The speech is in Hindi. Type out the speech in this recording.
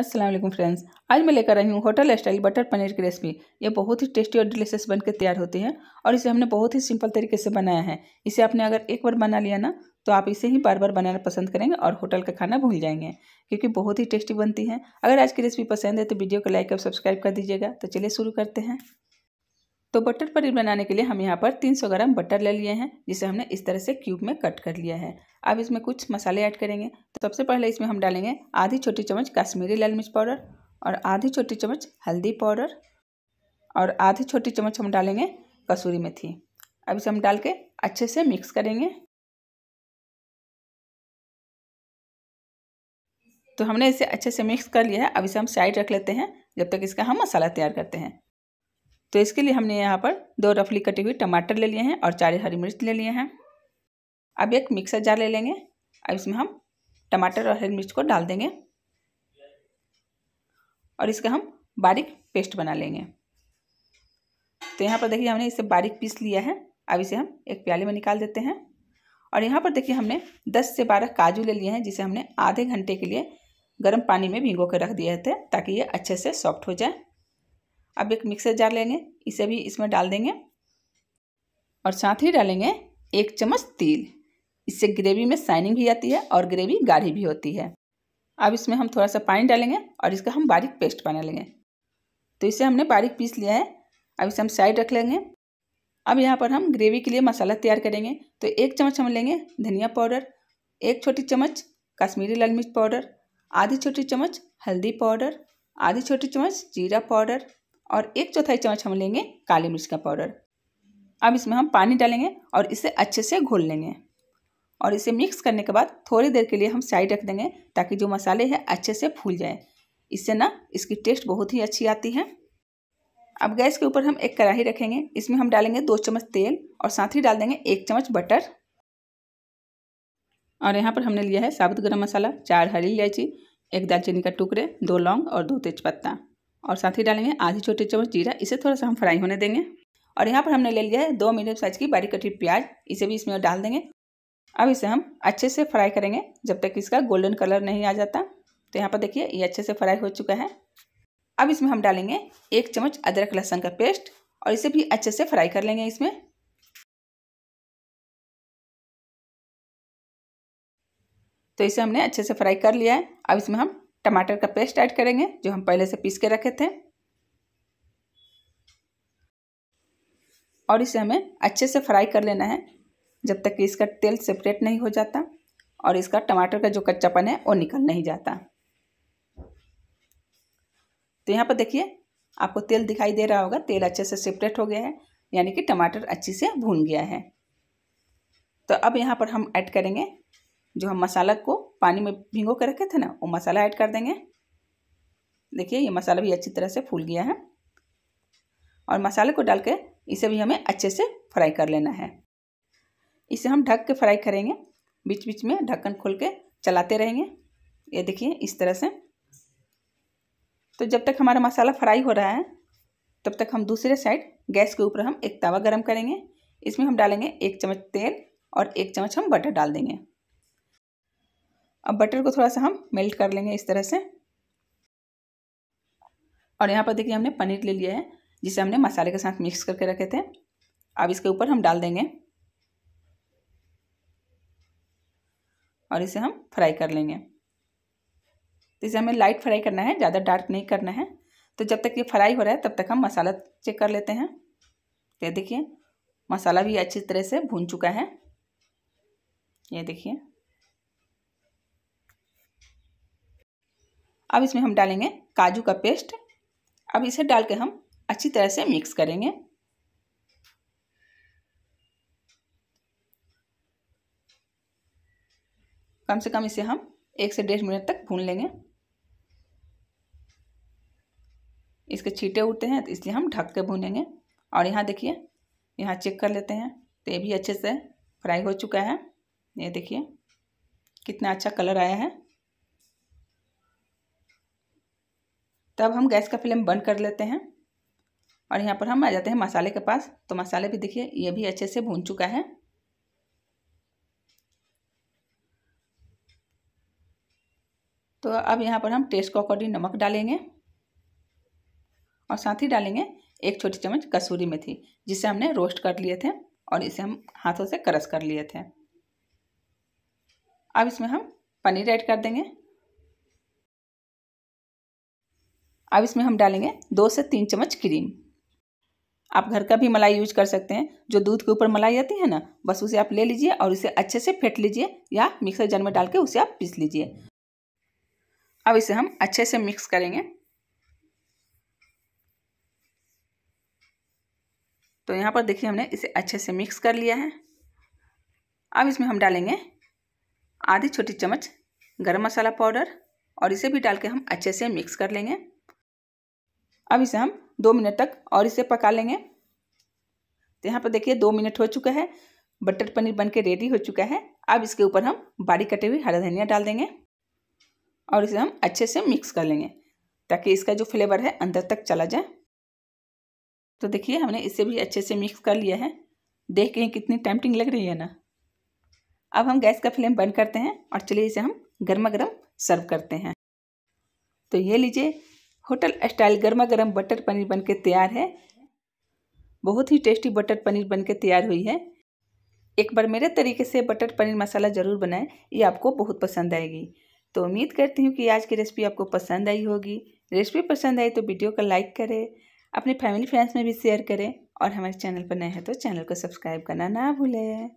असलम फ्रेंड्स। आज मैं लेकर आई हूँ होटल स्टाइल बटर पनीर की रेसिपी ये बहुत ही टेस्टी और डिलीशियस बनकर तैयार होती है और इसे हमने बहुत ही सिंपल तरीके से बनाया है। इसे आपने अगर एक बार बना लिया ना तो आप इसे ही बार बार बनाना पसंद करेंगे और होटल का खाना भूल जाएँगे, क्योंकि बहुत ही टेस्टी बनती है। अगर आज की रेसिपी पसंद है तो वीडियो को लाइक और सब्सक्राइब कर दीजिएगा। तो चलिए शुरू करते हैं। तो बटर पनीर बनाने के लिए हम यहाँ पर 300 ग्राम बटर ले लिए हैं, जिसे हमने इस तरह से क्यूब में कट कर लिया है। अब इसमें कुछ मसाले ऐड करेंगे। तो सबसे पहले इसमें हम डालेंगे आधी छोटी चम्मच कश्मीरी लाल मिर्च पाउडर और आधी छोटी चम्मच हल्दी पाउडर और आधी छोटी चम्मच हम डालेंगे कसूरी मेथी। अब इसे हम डाल के अच्छे से मिक्स करेंगे। तो हमने इसे अच्छे से मिक्स कर लिया है। अब इसे हम साइड रख लेते हैं, जब तक इसका हम मसाला तैयार करते हैं। तो इसके लिए हमने यहाँ पर दो रफली कटी हुई टमाटर ले लिए हैं और चार हरी मिर्च ले लिए हैं। अब एक मिक्सर जार ले लेंगे। अब इसमें हम टमाटर और हरी मिर्च को डाल देंगे। और इसका हम बारीक पेस्ट बना लेंगे। तो यहाँ पर देखिए हमने इसे बारीक पीस लिया है। अब इसे हम एक प्याले में निकाल देते हैं। और यहाँ पर देखिए हमने 10 से 12 काजू ले लिए हैं, जिसे हमने आधे घंटे के लिए गर्म पानी में भिगो कर रख दिए थे, ताकि ये अच्छे से सॉफ्ट हो जाए। अब एक मिक्सर जार लेंगे, इसे भी इसमें डाल देंगे। और साथ ही डालेंगे एक चम्मच तेल। इससे ग्रेवी में शाइनिंग भी आती है और ग्रेवी गाढ़ी भी होती है। अब इसमें हम थोड़ा सा पानी डालेंगे और इसका हम बारीक पेस्ट बना लेंगे। तो इसे हमने बारीक पीस लिया है। अब इसे हम साइड रख लेंगे। अब यहाँ पर हम ग्रेवी के लिए मसाला तैयार करेंगे। तो एक चम्मच हम लेंगे धनिया पाउडर, एक छोटी चम्मच कश्मीरी लाल मिर्च पाउडर, आधी छोटी चम्मच हल्दी पाउडर, आधी छोटी चम्मच जीरा पाउडर और एक चौथाई चम्मच हम लेंगे काली मिर्च का पाउडर। अब इसमें हम पानी डालेंगे और इसे अच्छे से घोल लेंगे। और इसे मिक्स करने के बाद थोड़ी देर के लिए हम साइड रख देंगे ताकि जो मसाले हैं अच्छे से फूल जाए। इससे ना इसकी टेस्ट बहुत ही अच्छी आती है। अब गैस के ऊपर हम एक कढ़ाई रखेंगे। इसमें हम डालेंगे दो चम्मच तेल और साथ ही डाल देंगे एक चम्मच बटर। और यहाँ पर हमने लिया है साबुत गरम मसाला, चार हरी इलायची, एक दालचीनी का टुकड़े, दो लौंग और दो तेज़पत्ता। और साथ ही डालेंगे आधी छोटी चम्मच जीरा, इसे थोड़ा सा हम फ्राई होने देंगे। और यहाँ पर हमने ले लिया है दो मीडियम साइज़ की बारीक कटी प्याज, इसे भी इसमें डाल देंगे। अब इसे हम अच्छे से फ्राई करेंगे, जब तक इसका गोल्डन कलर नहीं आ जाता। तो यहाँ पर देखिए, ये अच्छे से फ्राई हो चुका है। अब इसमें हम डालेंगे एक चम्मच अदरक लहसुन का पेस्ट, और इसे भी अच्छे से फ्राई कर लेंगे इसमें। तो इसे हमने अच्छे से फ्राई कर लिया है। अब इसमें हम टमाटर का पेस्ट ऐड करेंगे, जो हम पहले से पीस के रखे थे। और इसे हमें अच्छे से फ्राई कर लेना है, जब तक कि इसका तेल सेपरेट नहीं हो जाता और इसका टमाटर का जो कच्चापन है, वो निकल नहीं जाता। तो यहाँ पर देखिए, आपको तेल दिखाई दे रहा होगा, तेल अच्छे से सेपरेट हो गया है, यानी कि टमाटर अच्छी से भून गया है। तो अब यहाँ पर हम ऐड करेंगे, जो हम मसाला को पानी में भिगो कर रखे थे ना, वो मसाला ऐड कर देंगे। देखिए, ये मसाला भी अच्छी तरह से फूल गया है। और मसाले को डाल के इसे भी हमें अच्छे से फ्राई कर लेना है। इसे हम ढक के फ्राई करेंगे। बीच बीच में ढक्कन खोल के चलाते रहेंगे। ये देखिए, इस तरह से। तो जब तक हमारा मसाला फ्राई हो रहा है, तब तक हम दूसरे साइड गैस के ऊपर हम एक तवा गरम करेंगे। इसमें हम डालेंगे एक चम्मच तेल और एक चम्मच हम बटर डाल देंगे। अब बटर को थोड़ा सा हम मेल्ट कर लेंगे इस तरह से। और यहाँ पर देखिए हमने पनीर ले लिया है, जिसे हमने मसाले के साथ मिक्स करके रखे थे। अब इसके ऊपर हम डाल देंगे। और इसे हम फ्राई कर लेंगे। तो इसे हमें लाइट फ्राई करना है, ज़्यादा डार्क नहीं करना है। तो जब तक ये फ्राई हो रहा है, तब तक हम मसाला चेक कर लेते हैं। ये देखिए, मसाला भी अच्छी तरह से भून चुका है। ये देखिए। अब इसमें हम डालेंगे काजू का पेस्ट। अब इसे डाल के हम अच्छी तरह से मिक्स करेंगे। कम से कम इसे हम एक से डेढ़ मिनट तक भून लेंगे। इसके छीटे उठते हैं तो इसलिए हम ढक के भूनेंगे। और यहाँ देखिए, यहाँ चेक कर लेते हैं तो ये भी अच्छे से फ्राई हो चुका है। ये देखिए, कितना अच्छा कलर आया है। तब हम गैस का फ्लेम बंद कर लेते हैं और यहाँ पर हम आ जाते हैं मसाले के पास। तो मसाले भी देखिए, ये भी अच्छे से भून चुका है। तो अब यहाँ पर हम टेस्ट को अकॉर्डिंग नमक डालेंगे और साथ ही डालेंगे एक छोटी चम्मच कसूरी मेथी, जिसे हमने रोस्ट कर लिए थे और इसे हम हाथों से क्रश कर लिए थे। अब इसमें हम पनीर ऐड कर देंगे। अब इसमें हम डालेंगे दो से तीन चम्मच क्रीम। आप घर का भी मलाई यूज़ कर सकते हैं। जो दूध के ऊपर मलाई आती है ना, बस उसे आप ले लीजिए और इसे अच्छे से फेंट लीजिए या मिक्सर जार में डाल के उसे आप पीस लीजिए। अब इसे हम अच्छे से मिक्स करेंगे। तो यहाँ पर देखिए हमने इसे अच्छे से मिक्स कर लिया है। अब इसमें हम डालेंगे आधी छोटी चम्मच गरम मसाला पाउडर और इसे भी डाल के हम अच्छे से मिक्स कर लेंगे। अब इसे हम दो मिनट तक और इसे पका लेंगे। तो यहाँ पर देखिए, दो मिनट हो चुका है। बटर पनीर बन के रेडी हो चुका है। अब इसके ऊपर हम बारीक कटे हुए हरा धनिया डाल देंगे और इसे हम अच्छे से मिक्स कर लेंगे ताकि इसका जो फ्लेवर है अंदर तक चला जाए। तो देखिए, हमने इसे भी अच्छे से मिक्स कर लिया है। देख के कितनी टेम्पटिंग लग रही है ना। अब हम गैस का फ्लेम बंद करते हैं और चलिए इसे हम गर्मा गर्म सर्व करते हैं। तो ये लीजिए होटल स्टाइल गर्मा गर्म बटर पनीर बन के तैयार है। बहुत ही टेस्टी बटर पनीर बन के तैयार हुई है। एक बार मेरे तरीके से बटर पनीर मसाला ज़रूर बनाएँ, ये आपको बहुत पसंद आएगी। तो उम्मीद करती हूँ कि आज की रेसिपी आपको पसंद आई होगी। रेसिपी पसंद आई तो वीडियो को लाइक करें, अपने फैमिली फ्रेंड्स में भी शेयर करें और हमारे चैनल पर नए हैं तो चैनल को सब्सक्राइब करना ना भूलें।